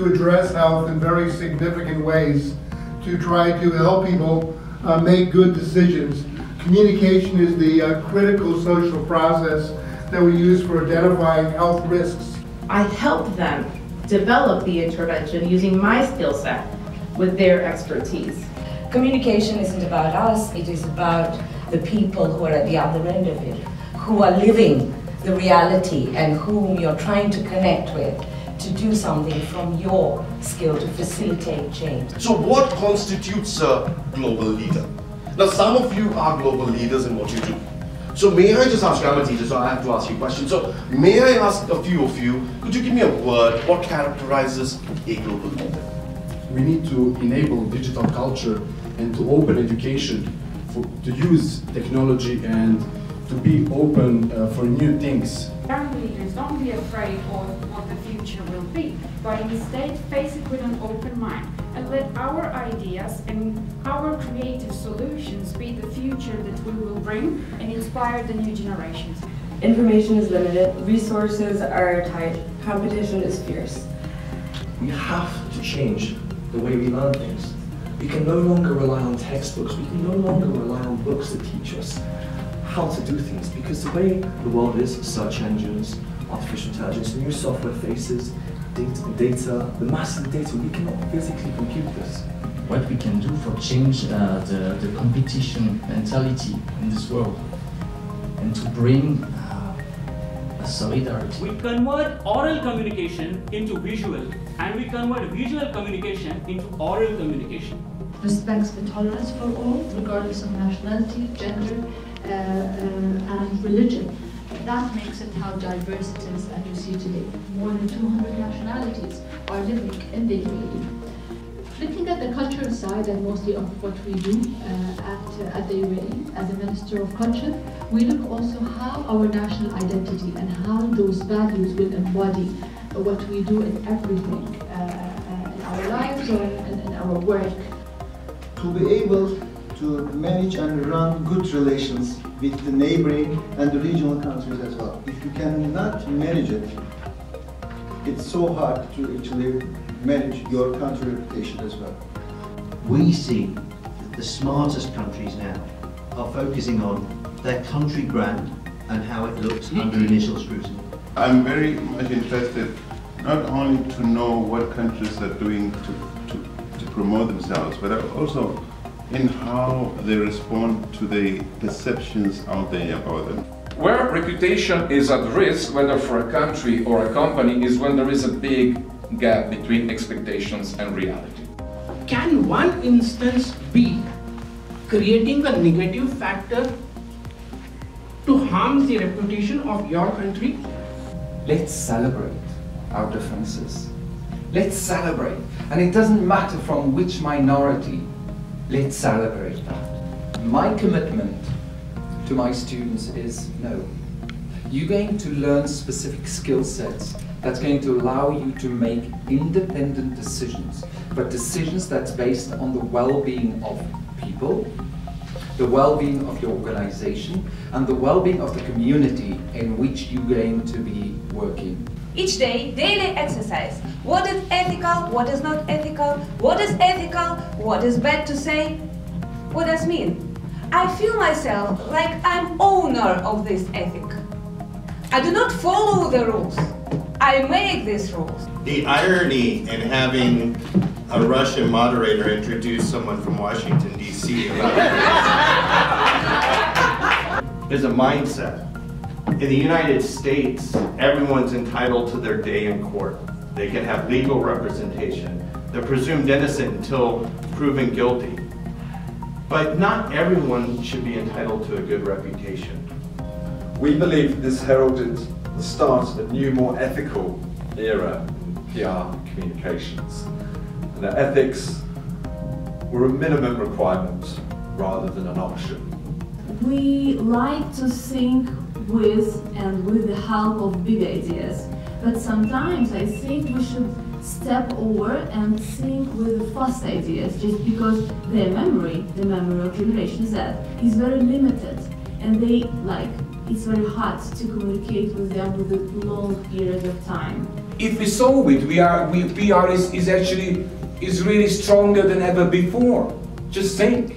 to address health in very significant ways to try to help people uh, make good decisions. Communication is the uh, critical social process that we use for identifying health risks. I help them develop the intervention using my skill set with their expertise. Communication isn't about us, it is about the people who are at the other end of it, who are living the reality and whom you're trying to connect with to do something from your skill to facilitate change. So what constitutes a global leader? Now some of you are global leaders in what you do. So may I just ask, I'm a teacher, so I have to ask you a question. So may I ask a few of you, could you give me a word, what characterizes a global leader? We need to enable digital culture and to open education for, to use technology and to be open uh, for new things. Young leaders, don't be afraid of what the future will be, but instead face it with an open mind and let our ideas and our creative solutions be the future that we will bring and inspire the new generations. Information is limited, resources are tight, competition is fierce. We have to change the way we learn things. We can no longer rely on textbooks, we can no longer rely on books that teach us how to do things because the way the world is, search engines, artificial intelligence, new software faces, data, data, the massive data, we cannot physically compute this. What we can do for change uh, the, the competition mentality in this world and to bring uh, a solidarity. We convert oral communication into visual and we convert visual communication into oral communication. Respects the tolerance for all, regardless of nationality, gender, uh, uh, and religion. That makes it how diverse it is that you see today. More than 200 nationalities are living in the UAE. Looking at the cultural side and mostly of what we do uh, at, uh, at the UAE as a Minister of Culture, we look also how our national identity and how those values will embody what we do in everything, uh, in our lives or in, in our work. To be able to manage and run good relations with the neighboring and the regional countries as well. If you cannot manage it, it's so hard to actually manage your country reputation as well. We see that the smartest countries now are focusing on their country brand and how it looks under mm-hmm. initial scrutiny. I'm very much interested not only to know what countries are doing to, to, to promote themselves, but also in how they respond to the perceptions out there about them. Where reputation is at risk, whether for a country or a company, is when there is a big gap between expectations and reality. Can one instance be creating a negative factor to harm the reputation of your country? Let's celebrate our differences. Let's celebrate. And it doesn't matter from which minority Let's celebrate that. My commitment to my students is no. You're going to learn specific skill sets that's going to allow you to make independent decisions, but decisions that's based on the well-being of people, the well-being of your organization, and the well-being of the community in which you're going to be working. Each day, daily exercise. What is ethical, what is not ethical, what is ethical, what is bad to say, what does mean? I feel myself like I'm owner of this ethic. I do not follow the rules. I make these rules. The irony in having a Russian moderator introduce someone from Washington, D.C. is a mindset. In the United States, everyone's entitled to their day in court. They can have legal representation. They're presumed innocent until proven guilty. But not everyone should be entitled to a good reputation. We believe this heralded the start of a new, more ethical era in PR communications. And that ethics were a minimum requirement rather than an option. We like to think with and with the help of big ideas. But sometimes I think we should step over and think with the fast ideas just because their memory, the memory of Generation Z, is very limited and they like it's very hard to communicate with them with a long period of time. if we solve it, we are, we, PR is, is actually, is really stronger than ever before. Just think.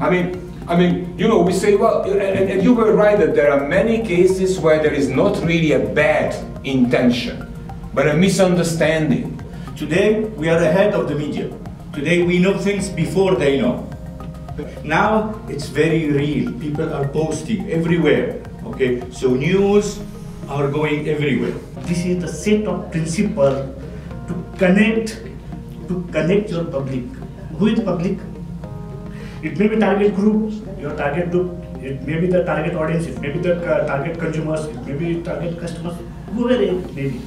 I mean, I mean, you know, we say, well, and, and you were right that there are many cases where there is not really a bad intention, but a misunderstanding. Today, we are ahead of the media. Today, we know things before they know. Now, it's very real. People are posting everywhere. Okay, so news are going everywhere. This is the set of principle to connect, to connect your public. Who is public? It may be target group, your target group, it may be the target audience, it may be the uh, target consumers, it may be target customers, whoever it may be.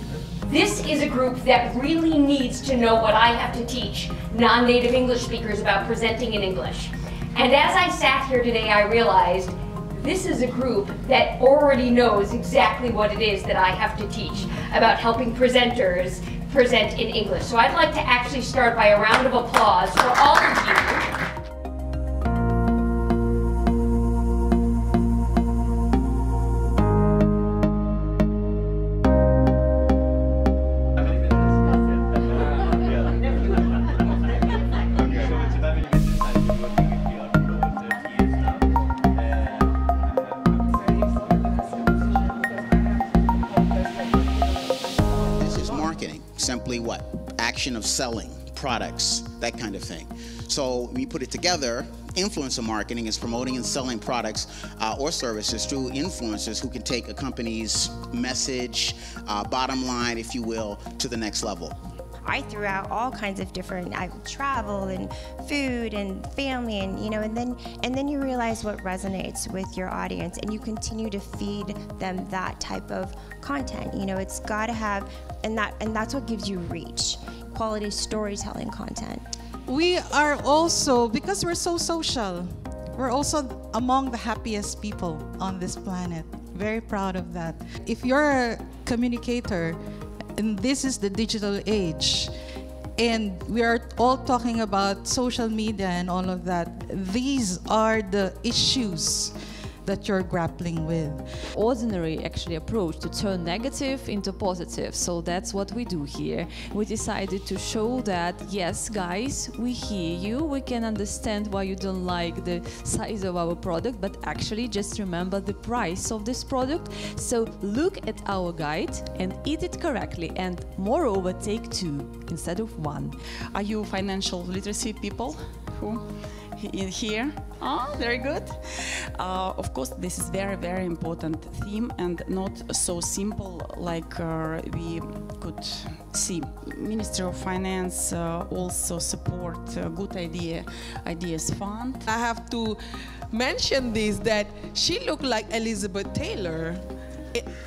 This is a group that really needs to know what I have to teach non-native English speakers about presenting in English. And as I sat here today, I realized this is a group that already knows exactly what it is that I have to teach about helping presenters present in English. So I'd like to actually start by a round of applause for all of you. Marketing. Simply what? Action of selling products, that kind of thing. So we put it together, influencer marketing is promoting and selling products uh, or services through influencers who can take a company's message, uh, bottom line, if you will, to the next level. I threw out all kinds of different I travel and food and family and you know and then and then you realize what resonates with your audience and you continue to feed them that type of content. You know, it's got to have and that and that's what gives you reach. Quality storytelling content. We are also, because we're so social, we're also among the happiest people on this planet. Very proud of that. If you're a communicator, and this is the digital age, and we are all talking about social media and all of that, these are the issues that you're grappling with. ordinary actually approach to turn negative into positive. So that's what we do here. We decided to show that yes, guys, we hear you. We can understand why you don't like the size of our product, but actually just remember the price of this product. So look at our guide and eat it correctly and moreover take two instead of one. Are you financial literacy people who in here? Ah, very good. Uh, of course, this is very, very important theme and not so simple like uh, we could see. Ministry of Finance uh, also support uh, Good Idea Ideas Fund. I have to mention this that she looked like Elizabeth Taylor.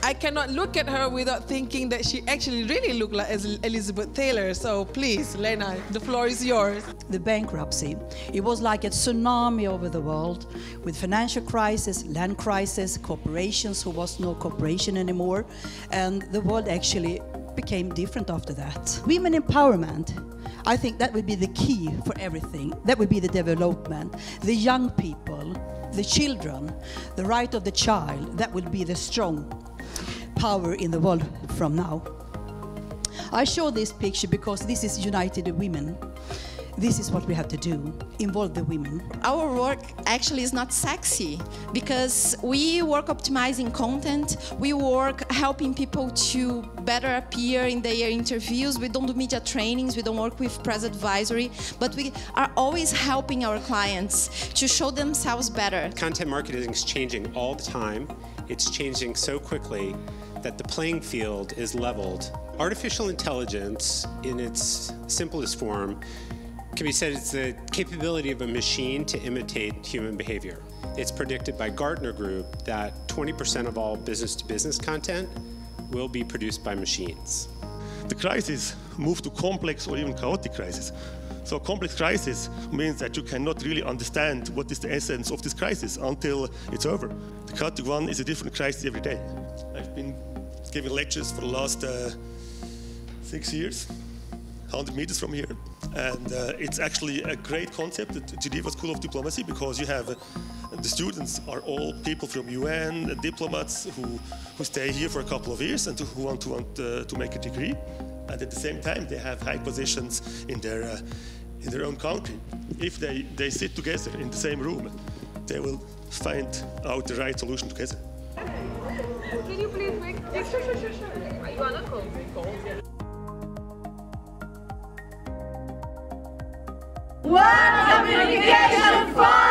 I- cannot look at her without thinking that she actually really looked like Elizabeth Taylor. So please, Lena, the floor is yours. the bankruptcy. It was like a tsunami over the world with financial crisis, land crisis, corporations who was no corporation anymore, and the world actually became different after that. Women empowerment. I think that would be the key for everything. That would be the development. The young people, the children, the right of the child, that will be the strong power in the world from now. I show this picture because this is United Women. This is what we have to do involve the women. Our work actually is not sexy because we work optimizing content, we work helping people to better appear in their interviews. We don't do media trainings, we don't work with press advisory, but we are always helping our clients to show themselves better. Content marketing is changing all the time. It's changing so quickly that the playing field is leveled. Artificial intelligence, in its simplest form, can be said it's the capability of a machine to imitate human behavior. It's predicted by Gartner Group that 20% of all business to business content will be produced by machines. the crisis move to complex or even chaotic crisis. So complex crisis means that you cannot really understand what is the essence of this crisis until it's over. The chaotic one is a different crisis every day. I've been giving lectures for the last uh, six years, 100 meters from here. And uh, it's actually a great concept at Geneva School of Diplomacy because you have uh, the students are all people from UN, diplomats who, who stay here for a couple of years and who want to want uh, to make a degree. And at the same time, they have high positions in their uh, in their own country. If they, they sit together in the same room, they will find out the right solution together. Can you please make? Sure, sure, sure, sure. You are not One communication.